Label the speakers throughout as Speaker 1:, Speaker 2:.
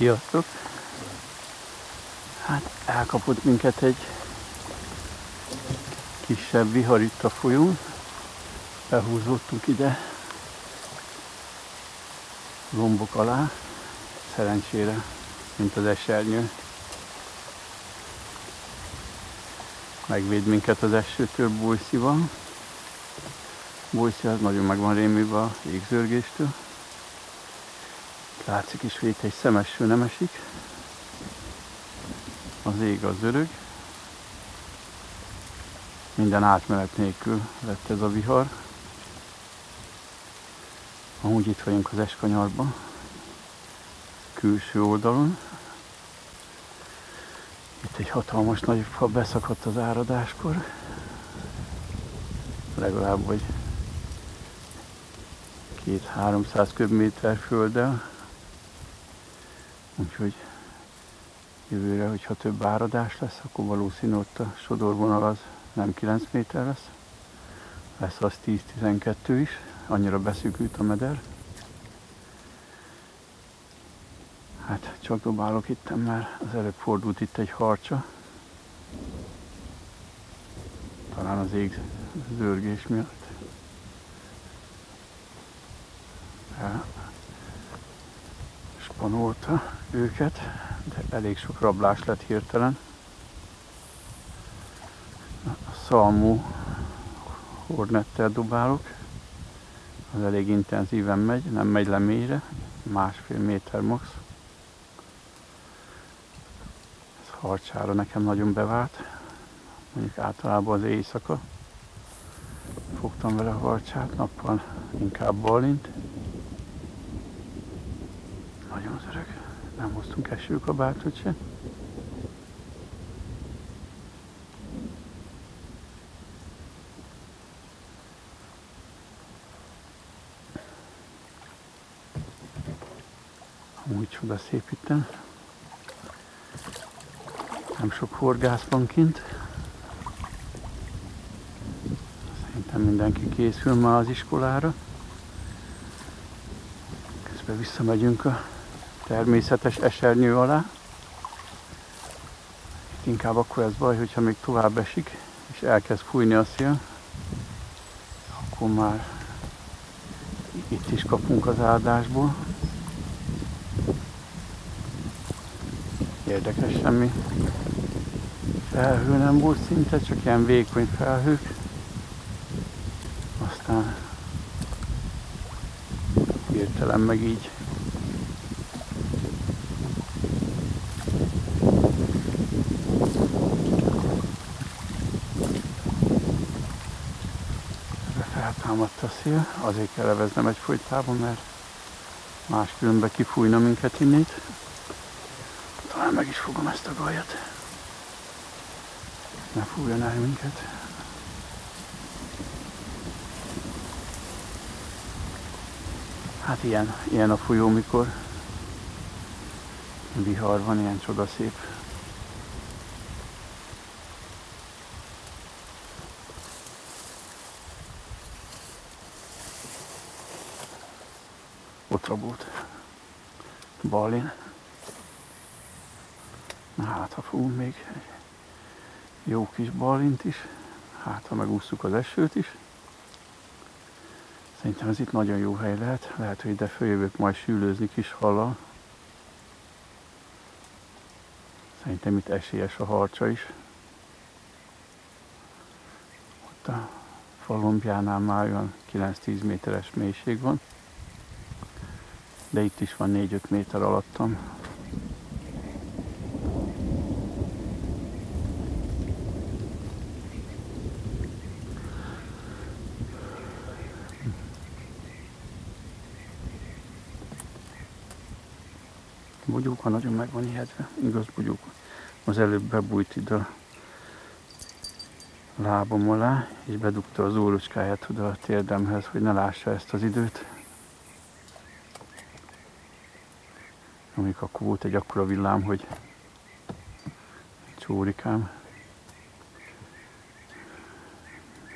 Speaker 1: Sziasztok! Hát elkapott minket egy kisebb vihar itt a folyón. Behúzódtunk ide lombok alá. Szerencsére, mint az esernyő. Megvéd minket az esőtől bújszival. Bújszi az nagyon meg van rémülve a égzörgéstől. Látszik is vét egy szemeső nem esik. Az ég az örög. Minden átmenet nélkül lett ez a vihar. Amúgy itt vagyunk az Eskanyarban, külső oldalon. Itt egy hatalmas nagy fa beszakadt az áradáskor. Legalább vagy két-háromszáz köbméter földdel. Úgyhogy jövőre, hogyha több áradás lesz, akkor valószínű ott a sodorvonal az nem 9 méter lesz, lesz az 10-12 is, annyira beszűkült a meder. Hát csak dobálok itt, mert az előbb fordult itt egy harcsa. Talán az ég zörgés miatt. El spanolta őket, de elég sok rablás lett hirtelen. A szalmú hornettel dobálok, az elég intenzíven megy, nem megy le mélyre, másfél méter max. Ez harcsára nekem nagyon bevált, mondjuk általában az éjszaka. Fogtam vele a harcsát, nappal inkább balint. Nagyon az öreg. Nem hoztunk esőkabátot se. Úgy csoda szép itten. Nem sok horgász van kint. Szerintem mindenki készül már az iskolára. Közben visszamegyünk a természetes esernyő alá. Itt inkább akkor ez baj, hogyha még tovább esik, és elkezd fújni a szél, akkor már itt is kapunk az áldásból. Érdekes, semmi felhő nem volt szinte, csak ilyen vékony felhők. Aztán hirtelen meg így feltámadt a szél, azért kell leveznem egy folytában, mert máskülönben kifújna minket innét. Talán meg is fogom ezt a gajat. Ne fújjon el minket. Hát ilyen, ilyen a folyó, mikor vihar van, ilyen csodaszép. Ott rabult. Balin. Na hát, ha fogunk még egy jó kis balint is, hát ha megúsztuk az esőt is. Szerintem ez itt nagyon jó hely lehet. Lehet, hogy ide följövök majd sűlőzni kis hallal. Szerintem itt esélyes a harcsa is. Ott a falombjánál már olyan 9-10 méteres mélység van. De itt is van 4-5 méter alattam. Bugyóka nagyon meg van ijedve, igaz bugyók. Az előbb bebújt ide a lábam alá, és bedugta az órocskáját oda a térdemhez, hogy ne lássa ezt az időt. Amíg akkor volt egy akkora villám, hogy csórikám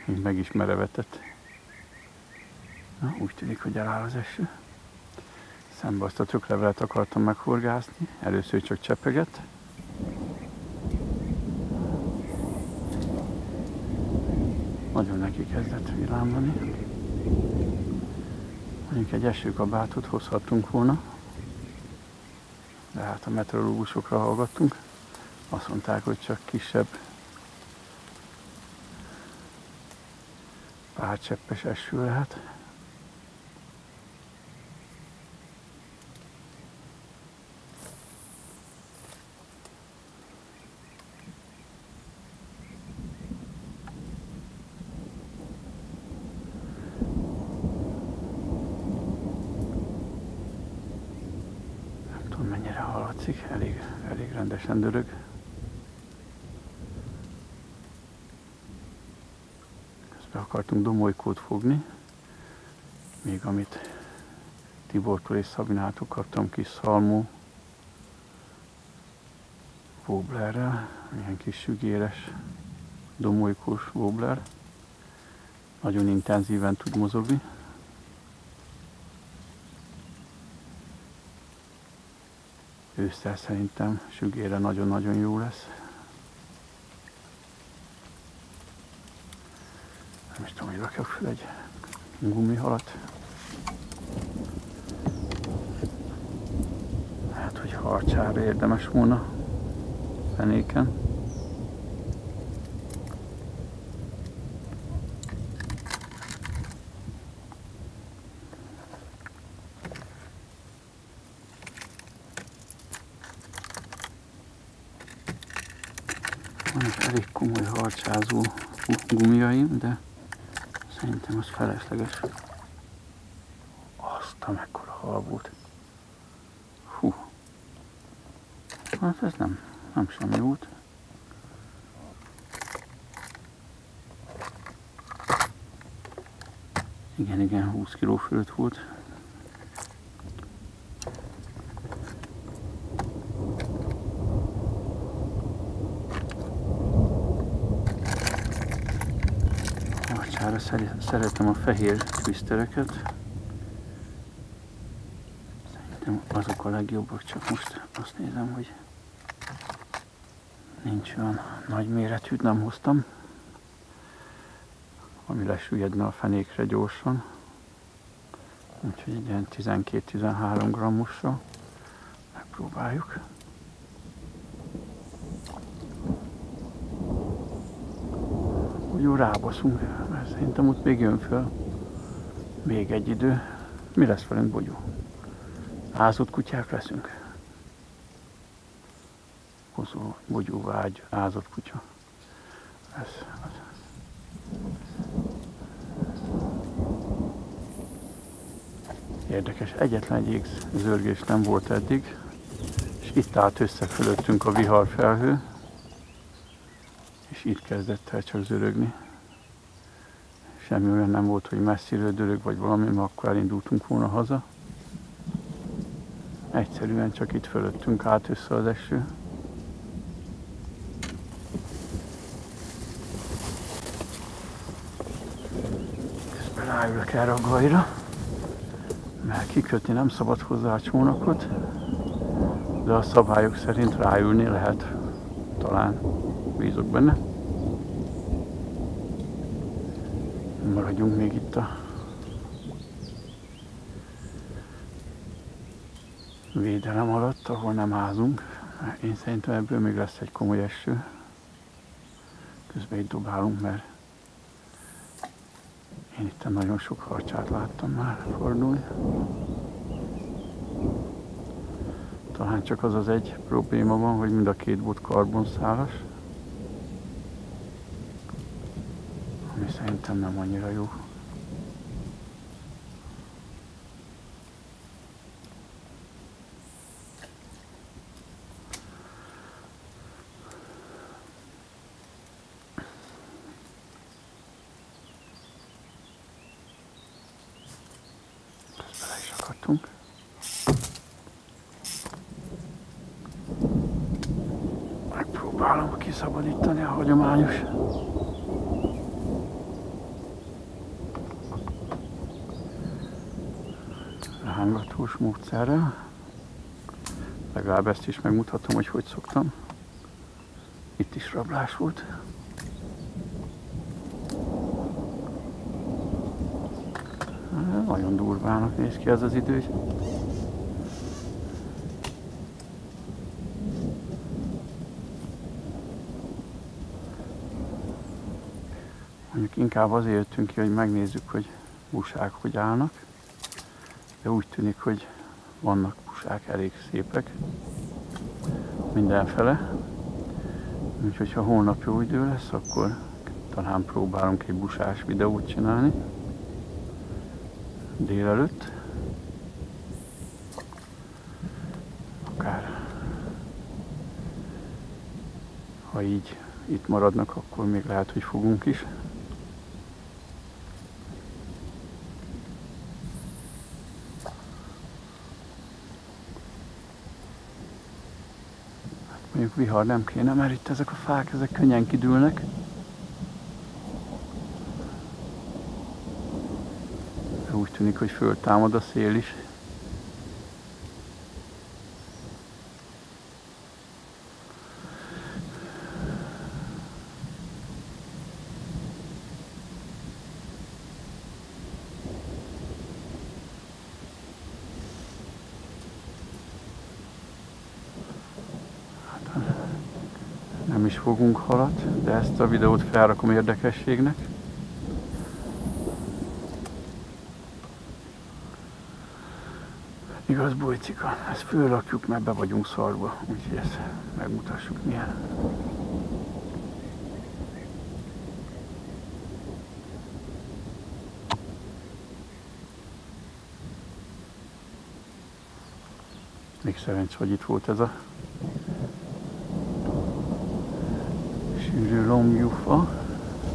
Speaker 1: így meg is merevetett. Na, úgy tűnik, hogy eláll az eső. Szembe azt a töklevelet akartam meghorgászni, először csak csepeget. Nagyon neki kezdett villámlani. Mondjuk egy esőkabátot hozhattunk volna, de hát a meteorológusokra hallgattunk. Azt mondták, hogy csak kisebb pár cseppes eső lehet. hallatszik, elég, elég rendesen dörög. Közben akartunk domolykót fogni, még amit Tibortól és Szabinától kaptam kis szalmó wobblerrel, ilyen kis sügéres domolykós wobbler. Nagyon intenzíven tud mozogni. Ősszel szerintem sügére nagyon-nagyon jó lesz. Nem is tudom, hogy rakjak fel egy gumihalat. Hát, hogy harcsára érdemes volna fenéken. vannak harcsázó gumiaim, de szerintem az felesleges. Azt a mekkora hal volt. Hú. Hát ez nem, nem semmi volt. Igen, igen, 20 kg fölött volt. Szeretem a fehér twistereket. Szerintem azok a legjobbak, csak most azt nézem, hogy nincs olyan nagy méretűt, nem hoztam. Ami lesüllyedne a fenékre gyorsan. Úgyhogy egy ilyen 12-13 grammosra megpróbáljuk. Jó, rábaszunk, szerintem ott még jön föl. Még egy idő. Mi lesz velünk, Bogyó? Ázott kutyák leszünk. Hozó, Bogyó vágy, ázott kutya. Ez. Érdekes, egyetlen egy zörgés nem volt eddig, és itt állt össze fölöttünk a viharfelhő, és itt kezdett el csak zörögni. Semmi olyan nem volt, hogy messziről dörög vagy valami, mert akkor elindultunk volna haza. Egyszerűen csak itt fölöttünk át össze az eső. Közben ráülök erre a gajra, mert kikötni nem szabad hozzá a csónakot, de a szabályok szerint ráülni lehet talán bízok benne. Maradjunk még itt a védelem alatt, ahol nem házunk. Én szerintem ebből még lesz egy komoly eső. Közben itt dobálunk, mert én itt nagyon sok harcsát láttam már fordulni. Talán csak az az egy probléma van, hogy mind a két bot karbonszálas. ami szerintem nem annyira jó. Megpróbálom kiszabadítani a hagyományos klasszikus módszerrel. Legalább ezt is megmutatom, hogy hogy szoktam. Itt is rablás volt. Nagyon durvának néz ki ez az idő. Mondjuk inkább azért jöttünk ki, hogy megnézzük, hogy busák hogy állnak. De úgy tűnik, hogy vannak busák elég szépek mindenfele. Úgyhogy ha holnap jó idő lesz, akkor talán próbálunk egy busás videót csinálni délelőtt. Akár ha így itt maradnak, akkor még lehet, hogy fogunk is. Mondjuk vihar nem kéne, mert itt ezek a fák, ezek könnyen kidülnek. úgy tűnik, hogy föltámad a szél is. Hát, fogunk halat, de ezt a videót felrakom érdekességnek. Igaz, bujcika, ezt fölrakjuk, mert be vagyunk szarva, úgyhogy ezt megmutassuk milyen. Még szerencs, hogy itt volt ez a sűrű lombjufa.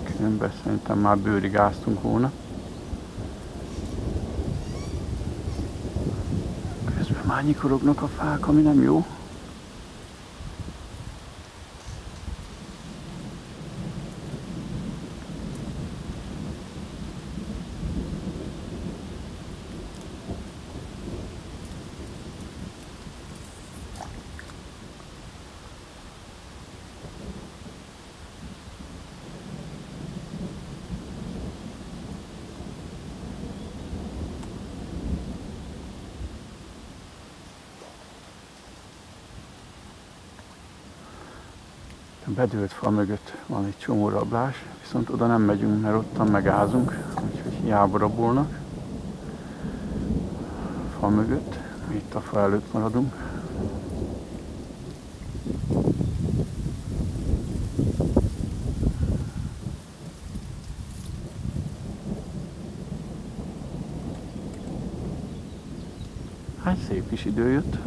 Speaker 1: Különben szerintem már bőrig áztunk volna. Már nyikorognak a fák, ami nem jó. Bedőlt fa mögött van egy csomó rablás, viszont oda nem megyünk, mert ottan megázunk, úgyhogy hiába rabolnak. Fa mögött, itt a fa előtt maradunk. Hát szép is idő jött.